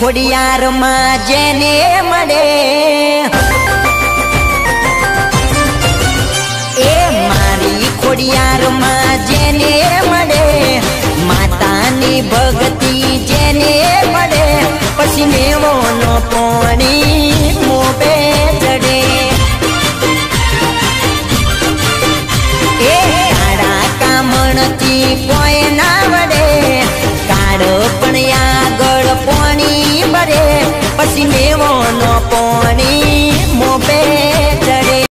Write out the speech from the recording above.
ખોડિયારમાં જેને મળે. એ મારી ખોડિયારમાં જેને મળે. માતાની ભક્તિ જેને મળે. પછી મેવોનો પોણી મોબે ચડે. એ કાળા કામણથી કોઈ